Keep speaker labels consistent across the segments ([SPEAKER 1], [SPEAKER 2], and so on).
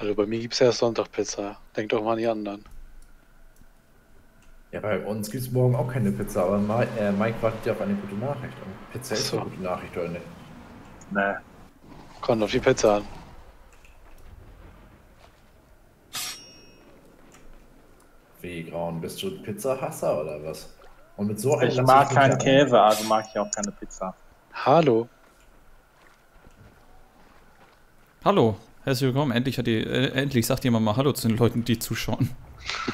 [SPEAKER 1] Hallo, bei mir gibt es ja Sonntagpizza. Denk doch mal an die anderen.
[SPEAKER 2] Ja, bei uns gibt es morgen auch keine Pizza, aber Ma äh, Mike wartet ja auf eine gute Nachricht. Und Pizza ist
[SPEAKER 1] so.
[SPEAKER 2] eine gute Nachricht, oder nicht?
[SPEAKER 3] Nee.
[SPEAKER 1] Kommt auf die Pizza an.
[SPEAKER 2] Wie, Grauen, bist du Pizzahasser oder was? Und mit so einem
[SPEAKER 3] Ich mag keinen Käse, also mag ich auch keine Pizza.
[SPEAKER 1] Hallo.
[SPEAKER 4] Hallo, herzlich willkommen. Endlich, hat die, äh, endlich sagt jemand mal Hallo zu den Leuten, die zuschauen.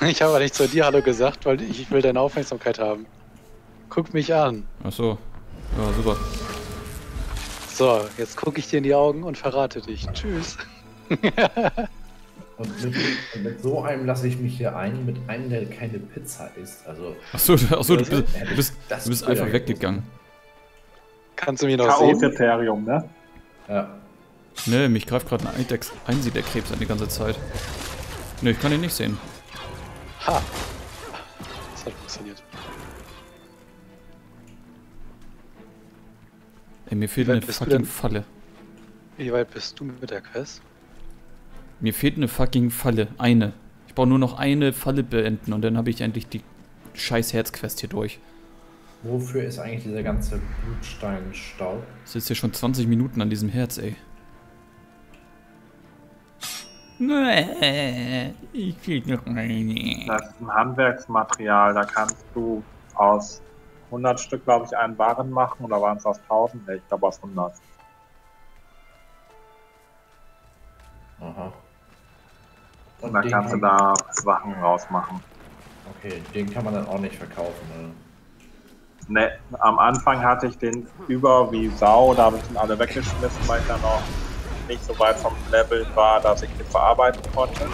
[SPEAKER 1] Ich habe aber nicht zu dir Hallo gesagt, weil ich will deine Aufmerksamkeit haben. Guck mich an.
[SPEAKER 4] Ach so. Ja, super.
[SPEAKER 1] So, jetzt gucke ich dir in die Augen und verrate dich. Tschüss.
[SPEAKER 2] Und mit, mit so einem lasse ich mich hier ein, mit einem, der keine Pizza isst. Also,
[SPEAKER 4] Ach so, ach so du
[SPEAKER 1] Das-
[SPEAKER 4] bist, du bist, du bist einfach weggegangen.
[SPEAKER 1] Kannst du mich noch sehen?
[SPEAKER 3] K.O.-Kriterium, ne?
[SPEAKER 2] ja.
[SPEAKER 4] Ne, mich greift gerade ein Einsiedlerkrebs an die ganze Zeit. Ne, ich kann ihn nicht sehen.
[SPEAKER 1] Ha. Das hat funktioniert.
[SPEAKER 4] Ey, mir fehlt eine fucking? Falle.
[SPEAKER 1] Wie weit bist du mit der Quest?
[SPEAKER 4] Mir fehlt eine fucking Falle. Eine. Ich brauche nur noch eine Falle beenden und dann habe ich endlich die scheiß Herzquest hier durch.
[SPEAKER 2] Wofür ist eigentlich dieser ganze Blutsteinstaub?
[SPEAKER 4] Ich sitze hier schon 20 Minuten an diesem Herz, ey. Nee, ich will noch eine.
[SPEAKER 3] Das ist ein Handwerksmaterial, da kannst du aus 100 Stück, glaube ich, einen Barren machen oder waren es aus 1000? Nee, ich glaube aus 100.
[SPEAKER 2] Aha.
[SPEAKER 3] Und da
[SPEAKER 2] den
[SPEAKER 3] kannst du
[SPEAKER 2] kann-
[SPEAKER 3] da Sachen rausmachen.
[SPEAKER 2] Okay, den kann man dann auch nicht verkaufen, oder?
[SPEAKER 3] Ne, am Anfang hatte ich den über wie Sau, da habe ich den alle weggeschmissen, weil ich dann noch nicht so weit vom Level war, dass ich den verarbeiten konnte.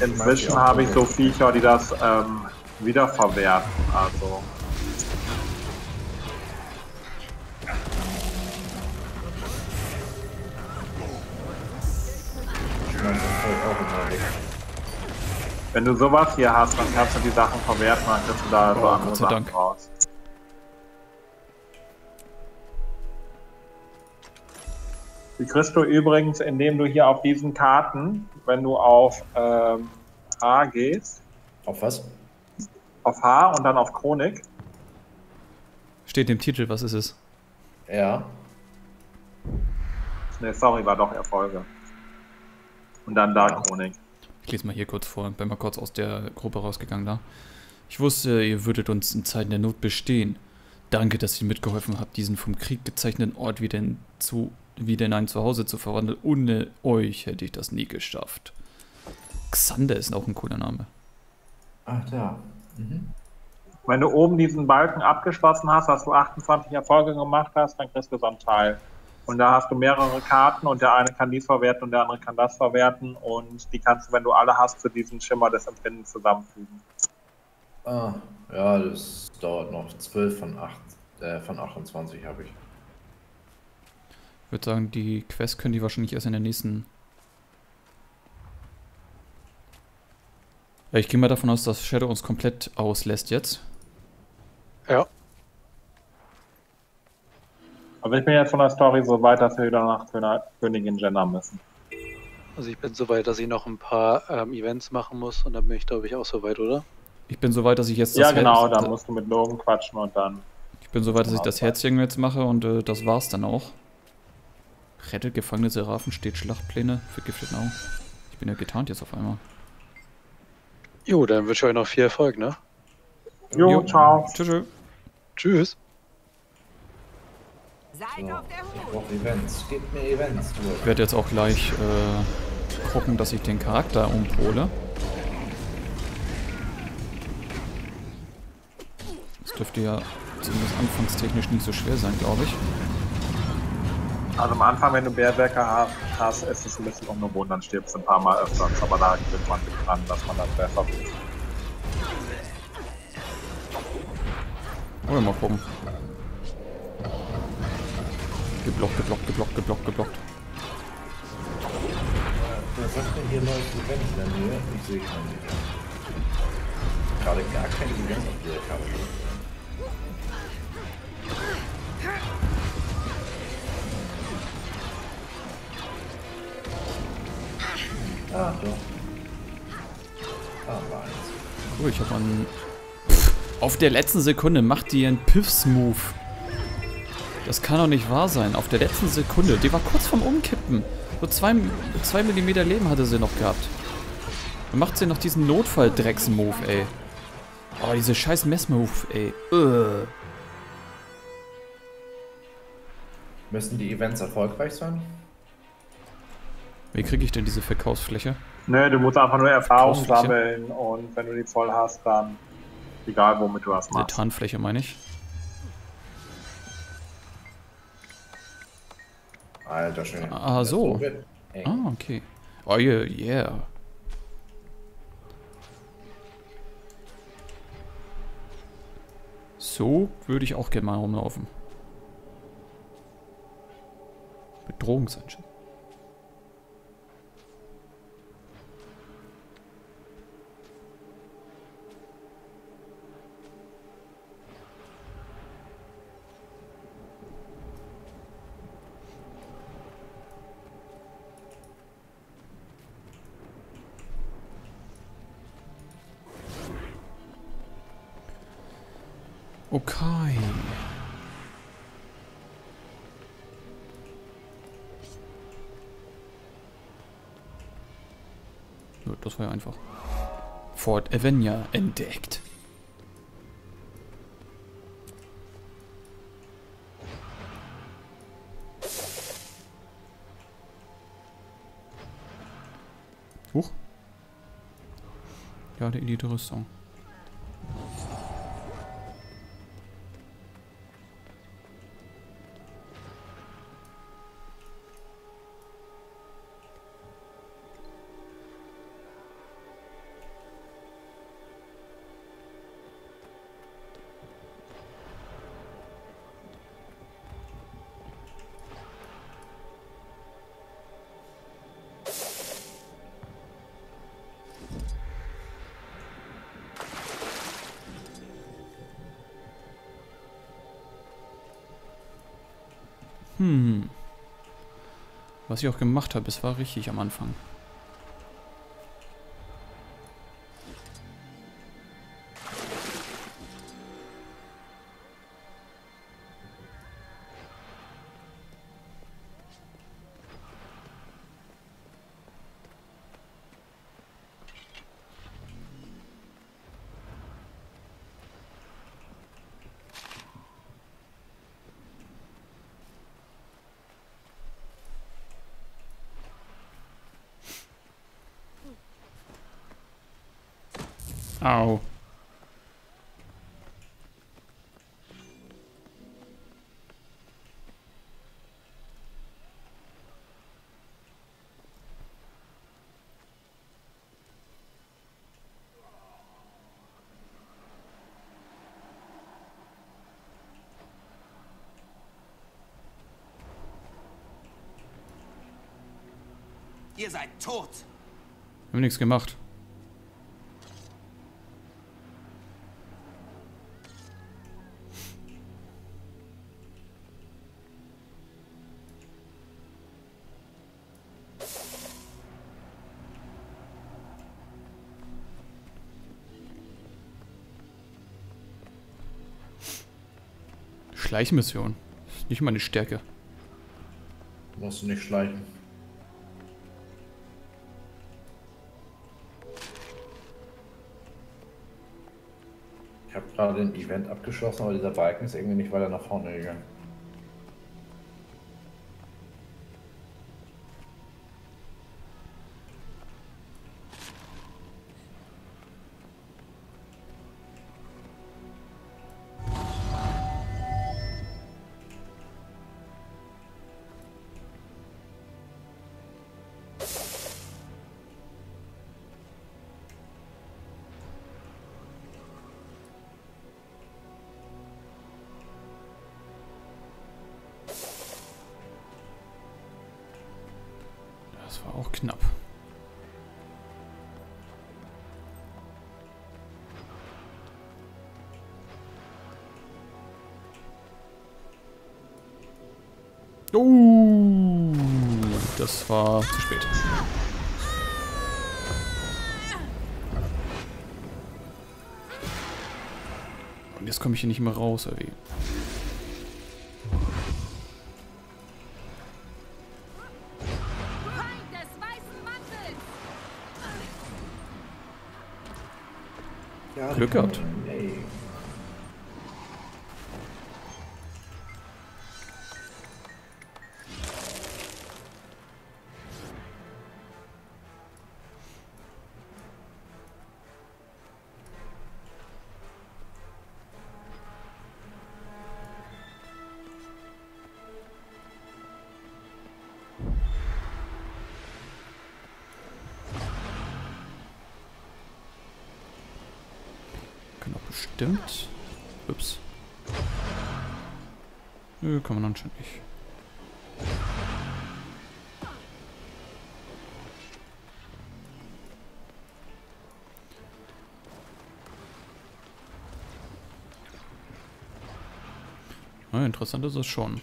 [SPEAKER 3] Inzwischen habe ich so Viecher, die das ähm, wiederverwerten. Also wenn du sowas hier hast, dann kannst du die Sachen verwerten, dann kriegst du da so
[SPEAKER 4] Oh,
[SPEAKER 3] andere
[SPEAKER 4] Gott sei
[SPEAKER 3] Sachen
[SPEAKER 4] Dank.
[SPEAKER 3] raus. Die kriegst du übrigens, indem du hier auf diesen Karten, wenn du auf ähm, H gehst,
[SPEAKER 2] Auf was?
[SPEAKER 3] auf H und dann auf Chronik,
[SPEAKER 4] Steht im Titel, was ist es?
[SPEAKER 2] Ja.
[SPEAKER 3] ne, sorry, war doch Erfolge. Und dann da Chronik.
[SPEAKER 4] Ich lese mal hier kurz vor. Bin mal kurz aus der Gruppe rausgegangen da. Ich wusste, ihr würdet uns in Zeiten der Not bestehen. Danke, dass ihr mitgeholfen habt, diesen vom Krieg gezeichneten Ort wieder zu, wieder in ein Zuhause zu verwandeln. Ohne euch hätte ich das nie geschafft. Xander ist auch ein cooler Name.
[SPEAKER 2] Ach, da. Mhm.
[SPEAKER 3] Wenn du oben diesen Balken abgeschlossen hast, dass du 28 Erfolge gemacht hast, dann kriegst du so ein Teil. Und da hast du mehrere Karten und der eine kann dies verwerten und der andere kann das verwerten und die kannst du, wenn du alle hast, zu diesem Schimmer des Empfindens zusammenfügen.
[SPEAKER 2] Ah, ja, das dauert noch. 12 von 8, äh, von 28 habe ich.
[SPEAKER 4] Ich würde sagen, die Quest können die wahrscheinlich erst in der nächsten. Ja, ich gehe mal davon aus, dass Shadow uns komplett auslässt jetzt.
[SPEAKER 1] Ja.
[SPEAKER 3] Aber ich bin jetzt von der Story so weit, dass wir wieder nach König- Königin Jenna müssen.
[SPEAKER 1] Also ich bin so weit, dass ich noch ein paar ähm, Events machen muss und dann bin ich, glaube ich, auch so weit, oder?
[SPEAKER 4] Ich bin so weit, dass ich jetzt
[SPEAKER 3] Ja,
[SPEAKER 4] Herz-
[SPEAKER 3] genau, da musst du mit Logan quatschen und dann.
[SPEAKER 4] Ich bin so weit, dass ich das Herzchen jetzt mache und äh, das war's dann auch. Rettet gefangene Seraphen, steht Schlachtpläne, vergiftet Augen. Ich bin ja getarnt jetzt auf einmal.
[SPEAKER 1] Jo, dann wünsche ich euch noch viel Erfolg, ne?
[SPEAKER 3] Jo,
[SPEAKER 4] Jo.
[SPEAKER 3] ciao.
[SPEAKER 4] Tschüss. tschüss.
[SPEAKER 5] Seid
[SPEAKER 2] So,
[SPEAKER 5] auf der
[SPEAKER 2] ich
[SPEAKER 5] Hut!
[SPEAKER 2] brauche Events. Gebt mir Events.
[SPEAKER 4] Ich werde jetzt auch gleich äh, gucken, dass ich den Charakter umpole. Das dürfte ja zumindest anfangstechnisch nicht so schwer sein, glaube ich.
[SPEAKER 3] Also am Anfang, wenn du Bärwerker hast, ist es ein bisschen ungewohnt, dann stirbst du ein paar Mal öfters, aber da gewöhnt man sich dran, dass man das besser tut.
[SPEAKER 4] Wollen wir mal gucken. Geblockt, geblockt, geblockt, geblockt, geblockt.
[SPEAKER 2] Wer sagt denn hier neues Event in der Nähe? Ich sehe keinen nicht. Gerade gar kein Event auf dieser Karte. Ah, doch. Ah, war eins.
[SPEAKER 4] Cool, ich habe einen... Pff, auf der letzten Sekunde macht die einen Piffs-Move. Das kann doch nicht wahr sein. Auf der letzten Sekunde. Die war kurz vorm Umkippen. So zwei, zwei Millimeter Leben hatte sie noch gehabt. Dann macht sie noch diesen Notfall-Drecks-Move, ey. Oh, diese scheiß Mess-Move, ey. Ugh.
[SPEAKER 2] Müssen die Events erfolgreich sein?
[SPEAKER 4] Wie kriege ich denn diese Verkaufsfläche?
[SPEAKER 3] Nö, du musst einfach nur Erfahrung sammeln und wenn du die voll hast, dann egal womit du was machst.
[SPEAKER 4] Tarnfläche meine ich.
[SPEAKER 2] Alter Schwede.
[SPEAKER 4] Ah,
[SPEAKER 2] Das
[SPEAKER 4] so. Ah, okay. Oh, yeah, yeah. So würde ich auch gerne mal rumlaufen. Bedrohungseinschätzung. Das war ja einfach. Fort Avenia entdeckt. Huch. Ja, die Elite-Rüstung. Was ich auch gemacht habe, es war richtig am Anfang. Au.
[SPEAKER 5] Ihr seid tot.
[SPEAKER 4] Wir haben nichts gemacht. Schleichmission. Ist nicht meine Stärke.
[SPEAKER 2] Musst du nicht schleichen. Ich habe gerade ein Event abgeschlossen, aber dieser Balken ist irgendwie nicht weiter nach vorne gegangen.
[SPEAKER 4] Das war auch knapp. Oh, das war zu spät. Und jetzt komme ich hier nicht mehr raus,
[SPEAKER 2] ey.
[SPEAKER 4] Glück gehabt. Nö, kann man anscheinend nicht. Interessant ist es schon.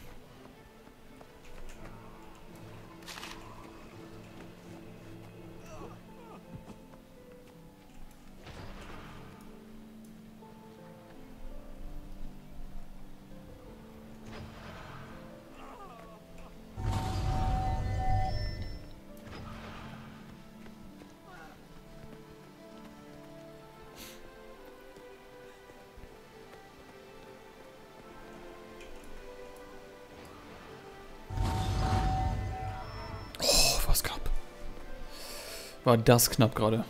[SPEAKER 4] War das knapp gerade.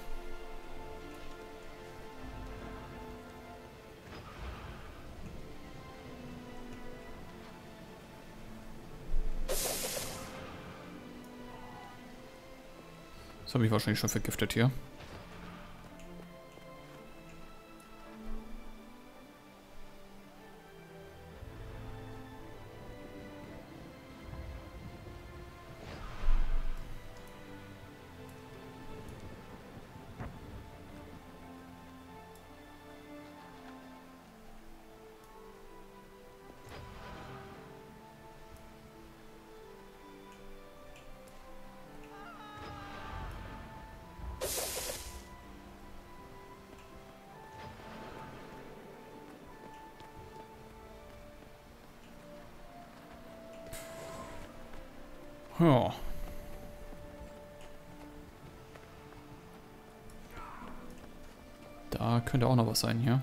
[SPEAKER 4] Das habe ich wahrscheinlich schon vergiftet hier. Ja. Da könnte auch noch was sein hier.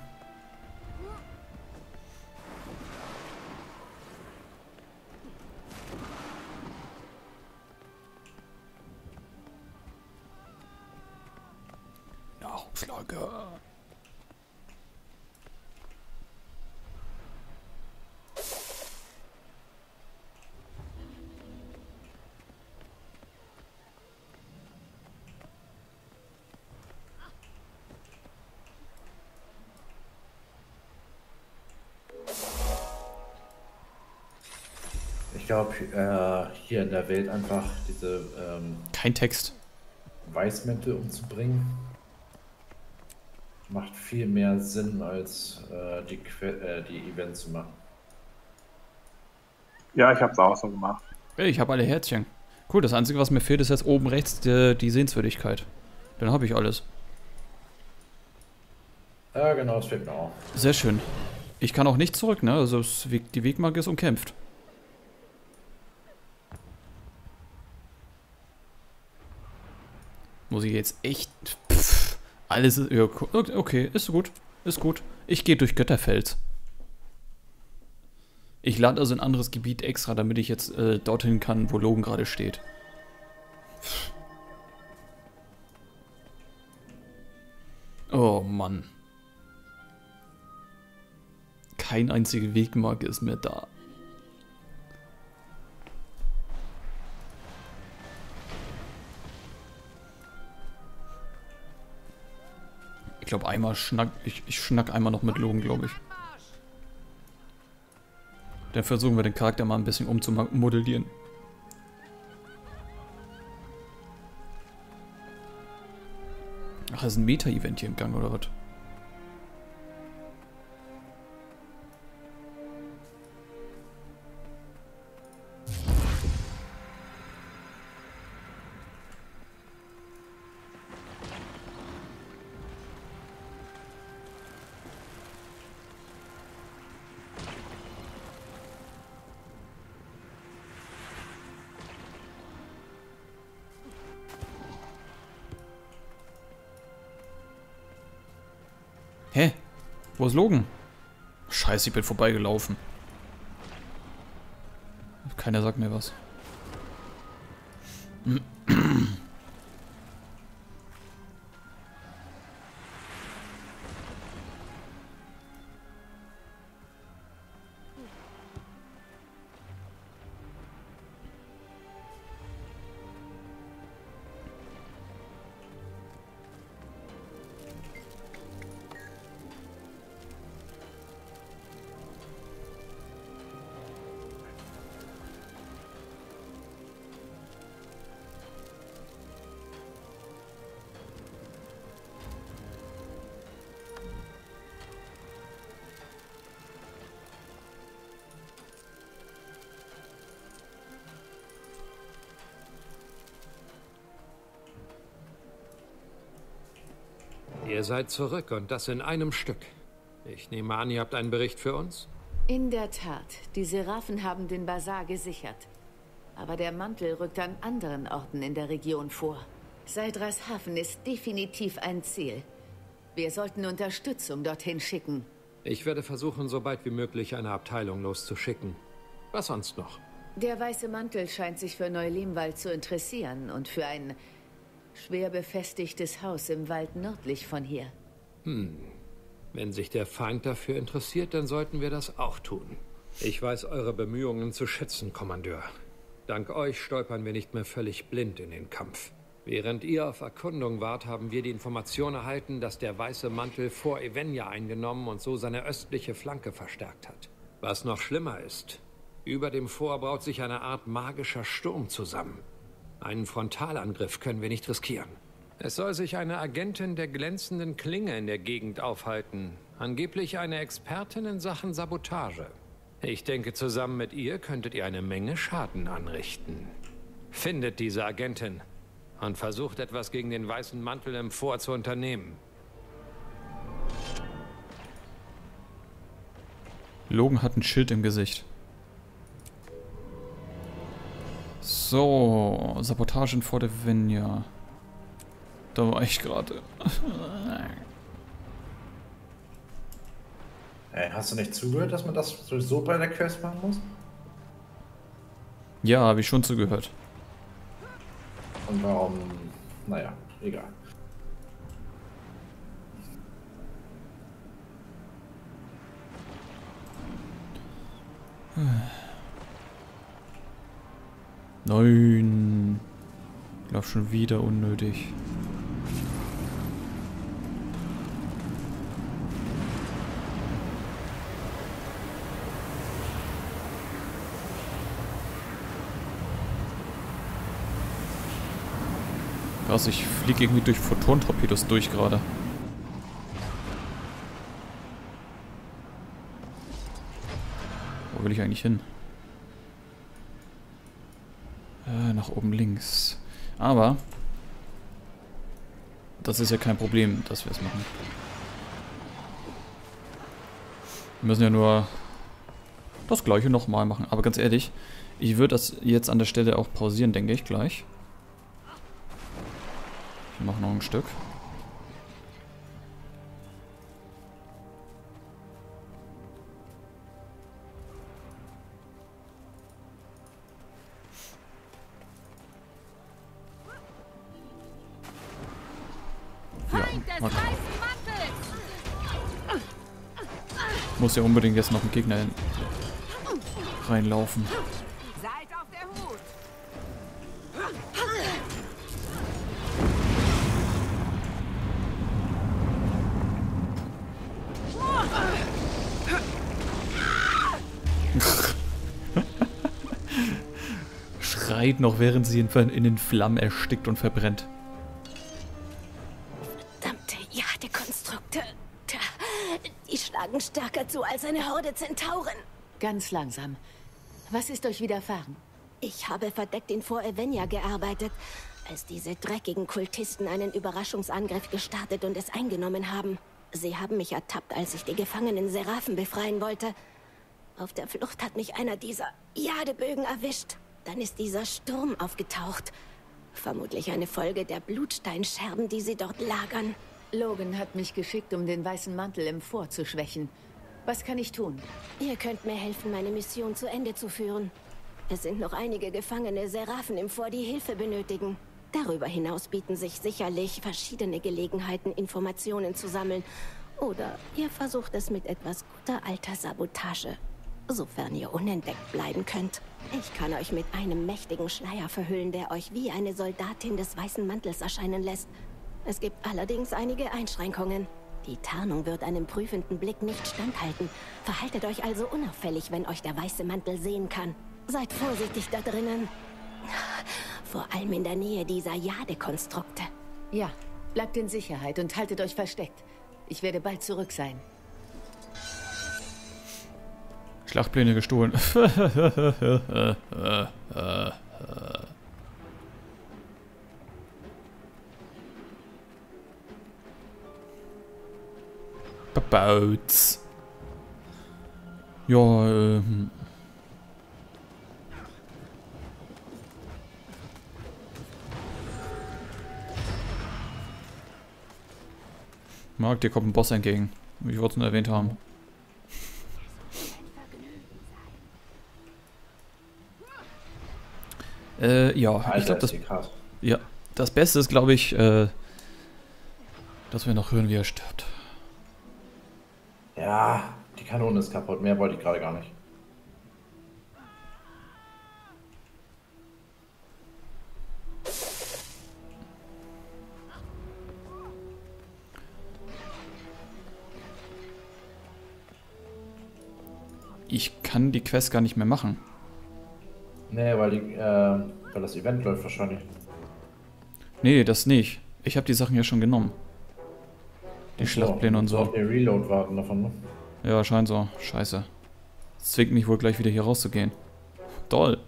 [SPEAKER 2] Ich glaube, äh, hier in der Welt einfach diese ähm,
[SPEAKER 4] Kein Text.
[SPEAKER 2] Weißmäntel umzubringen, macht viel mehr Sinn, als äh, die, äh, die Events zu machen.
[SPEAKER 3] Ja, ich habe es auch so gemacht.
[SPEAKER 4] Ey, ich habe alle Herzchen. Cool, das Einzige, was mir fehlt, ist jetzt oben rechts die, die Sehenswürdigkeit. Dann habe ich alles.
[SPEAKER 2] Ja, genau, das fehlt mir auch.
[SPEAKER 4] Sehr schön. Ich kann auch nicht zurück, ne? Also die Wegmarke ist umkämpft. Muss ich jetzt echt... Pff, alles ist... Ja, okay, ist gut. Ist gut. Ich gehe durch Götterfeld. Ich lande also ein anderes Gebiet extra, damit ich jetzt äh, dorthin kann, wo Logan gerade steht. Oh Mann. Kein einzige Wegmarke ist mehr da. Ich glaube einmal schnack, ich, ich schnack einmal noch mit Logan, glaube ich. Dann versuchen wir den Charakter mal ein bisschen umzumodellieren. Ach, ist ein Meta-Event hier im Gang oder was? Wo ist Logan? Scheiße, ich bin vorbeigelaufen. Keiner sagt mir was.
[SPEAKER 6] Ihr seid zurück und das in einem Stück. Ich nehme an, ihr habt einen Bericht für uns?
[SPEAKER 7] In der Tat, die Seraphen haben den Bazar gesichert. Aber der Mantel rückt an anderen Orten in der Region vor. Seidras Hafen ist definitiv ein Ziel. Wir sollten Unterstützung dorthin schicken.
[SPEAKER 6] Ich werde versuchen, so bald wie möglich eine Abteilung loszuschicken. Was sonst noch?
[SPEAKER 7] Der weiße Mantel scheint sich für Neulimwald zu interessieren und für ein schwer befestigtes Haus im Wald nördlich von hier.
[SPEAKER 6] Wenn sich der Feind dafür interessiert, dann sollten wir das auch tun. Ich weiß eure Bemühungen zu schätzen, Kommandeur. Dank euch stolpern wir nicht mehr völlig blind in den Kampf. Während ihr auf Erkundung wart, haben wir die Information erhalten, dass der weiße Mantel vor Evenia eingenommen und so seine östliche Flanke verstärkt hat. Was noch schlimmer ist, über dem Fort braut sich eine Art magischer Sturm zusammen. Einen Frontalangriff können wir nicht riskieren. Es soll sich eine Agentin der glänzenden Klinge in der Gegend aufhalten. Angeblich eine Expertin in Sachen Sabotage. Ich denke, zusammen mit ihr könntet ihr eine Menge Schaden anrichten. Findet diese Agentin und versucht etwas gegen den weißen Mantel im Vor zu unternehmen.
[SPEAKER 4] Logan hat ein Schild im Gesicht. So, Sabotagen vor der Vinja. Da war ich gerade.
[SPEAKER 2] Ey, hast du nicht zugehört, dass man das sowieso bei der Quest machen muss?
[SPEAKER 4] Ja, habe ich schon zugehört.
[SPEAKER 2] Und warum? Naja, egal.
[SPEAKER 4] Nein. Lauf schon wieder unnötig. Krass, ich fliege irgendwie durch Photon-Torpedos durch gerade. Wo will ich eigentlich hin? Äh, nach oben links. Aber das ist ja kein Problem, dass wir es machen. Wir müssen ja nur das gleiche nochmal machen. Aber ganz ehrlich, ich würde das jetzt an der Stelle auch pausieren, denke ich, gleich. Ich mache noch ein Stück. Muss ja unbedingt jetzt noch ein Gegner hin- reinlaufen.
[SPEAKER 8] Seid auf der Hut!
[SPEAKER 4] Schreit noch, während sie in, in den Flammen erstickt und verbrennt.
[SPEAKER 9] Schlagen stärker zu als eine Horde Zentauren.
[SPEAKER 7] Ganz langsam. Was ist euch widerfahren?
[SPEAKER 9] Ich habe verdeckt in Fort Evenia gearbeitet, als diese dreckigen Kultisten einen Überraschungsangriff gestartet und es eingenommen haben. Sie haben mich ertappt, als ich die gefangenen Seraphen befreien wollte. Auf der Flucht hat mich einer dieser Jadebögen erwischt. Dann ist dieser Sturm aufgetaucht. Vermutlich eine Folge der Blutsteinscherben, die sie dort lagern.
[SPEAKER 7] Logan hat mich geschickt, um den weißen Mantel im Fort zu schwächen. Was kann ich tun?
[SPEAKER 9] Ihr könnt mir helfen, meine Mission zu Ende zu führen. Es sind noch einige gefangene Seraphen im Fort, die Hilfe benötigen. Darüber hinaus bieten sich sicherlich verschiedene Gelegenheiten, Informationen zu sammeln. Oder ihr versucht es mit etwas guter alter Sabotage. Sofern ihr unentdeckt bleiben könnt. Ich kann euch mit einem mächtigen Schleier verhüllen, der euch wie eine Soldatin des weißen Mantels erscheinen lässt. Es gibt allerdings einige Einschränkungen. Die Tarnung wird einem prüfenden Blick nicht standhalten. Verhaltet euch also unauffällig, wenn euch der weiße Mantel sehen kann. Seid vorsichtig da drinnen. Vor allem in der Nähe dieser Jadekonstrukte.
[SPEAKER 7] Ja, bleibt in Sicherheit und haltet euch versteckt. Ich werde bald zurück sein.
[SPEAKER 4] Schlachtpläne gestohlen. Babauts. Ja, ähm. Marc, dir kommt ein Boss entgegen. Wie ich wollte es nur erwähnt haben. Äh, ja,
[SPEAKER 2] Alter,
[SPEAKER 4] ich glaube, das, ja, das Beste ist, glaube ich, äh, dass wir noch hören, wie er stirbt.
[SPEAKER 2] Ja, die Kanone ist kaputt. Mehr wollte ich gerade gar nicht.
[SPEAKER 4] Ich kann die Quest gar nicht mehr machen.
[SPEAKER 2] Nee, weil, die, äh, weil das Event läuft wahrscheinlich.
[SPEAKER 4] Nee, das nicht. Ich habe die Sachen ja schon genommen. Die Schlachtpläne und so.
[SPEAKER 2] auf den Reload warten davon, ne?
[SPEAKER 4] Ja, scheint so. Scheiße. Das zwingt mich wohl gleich wieder hier rauszugehen. Toll.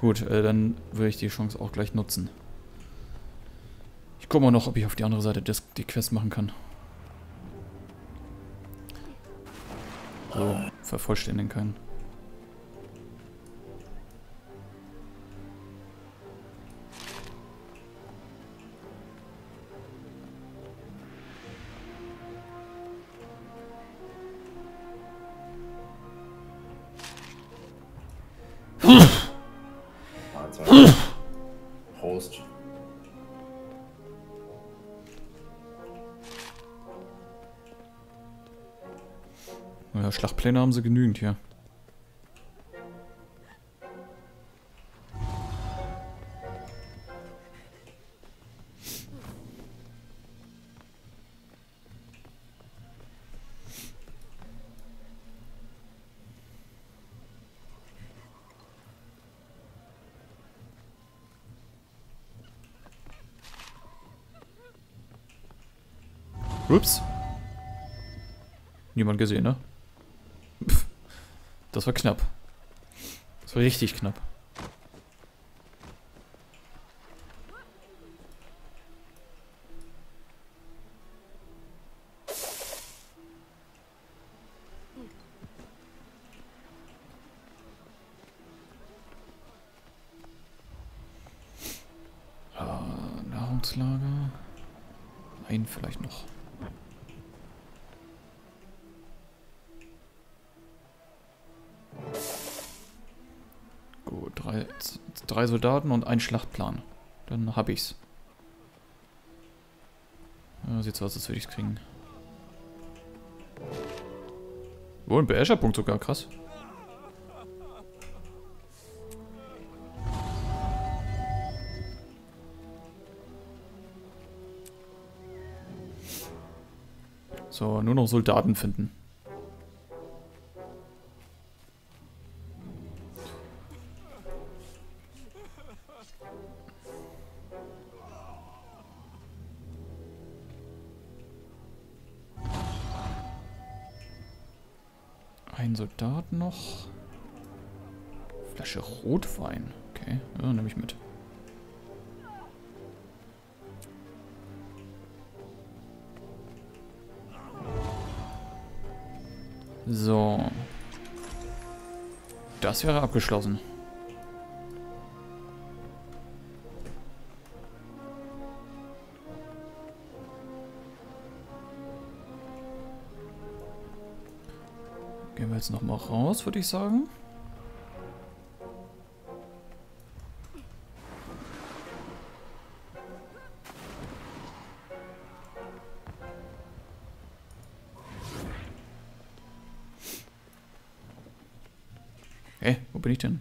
[SPEAKER 4] Gut, äh, dann würde ich die Chance auch gleich nutzen. Ich gucke mal noch, ob ich auf die andere Seite des, die Quest machen kann. So, vervollständigen können. Schlachtpläne haben sie genügend hier. Ups. Niemand gesehen, ne? Das war knapp. Das war richtig knapp. Drei Soldaten und ein Schlachtplan. Dann hab ich's. Ja, sieht so aus, als würde ich's kriegen. Oh, ein Beherrscherpunkt sogar, krass. So, nur noch Soldaten finden. Soldat noch. Flasche Rotwein. Okay, ja, nehme ich mit. So. Das wäre abgeschlossen. Gehen wir jetzt nochmal raus, würde ich sagen. Hä, wo bin ich denn?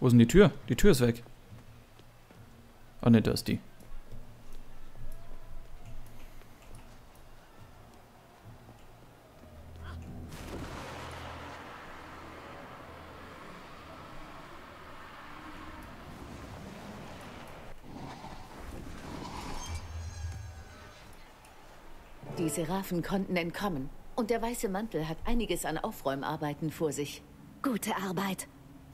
[SPEAKER 4] Wo ist denn die Tür? Die Tür ist weg. Ah ne, da ist die.
[SPEAKER 7] Die Seraphen konnten entkommen. Und der weiße Mantel hat einiges an Aufräumarbeiten vor sich.
[SPEAKER 9] Gute Arbeit.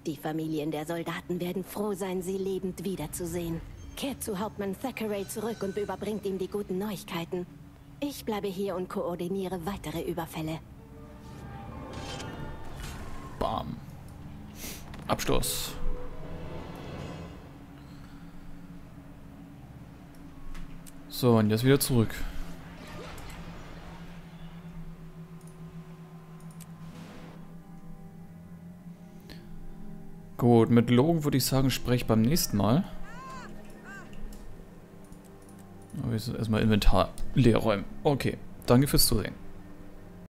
[SPEAKER 9] Die Familien der Soldaten werden froh sein, sie lebend wiederzusehen. Kehrt zu Hauptmann Thackeray zurück und überbringt ihm die guten Neuigkeiten. Ich bleibe hier und koordiniere weitere Überfälle.
[SPEAKER 4] Bam. Abstoß. So, und jetzt wieder zurück. Gut, mit Logen würde ich sagen, spreche ich beim nächsten Mal. Aber jetzt erstmal Inventar leer räumen. Okay, danke fürs Zusehen.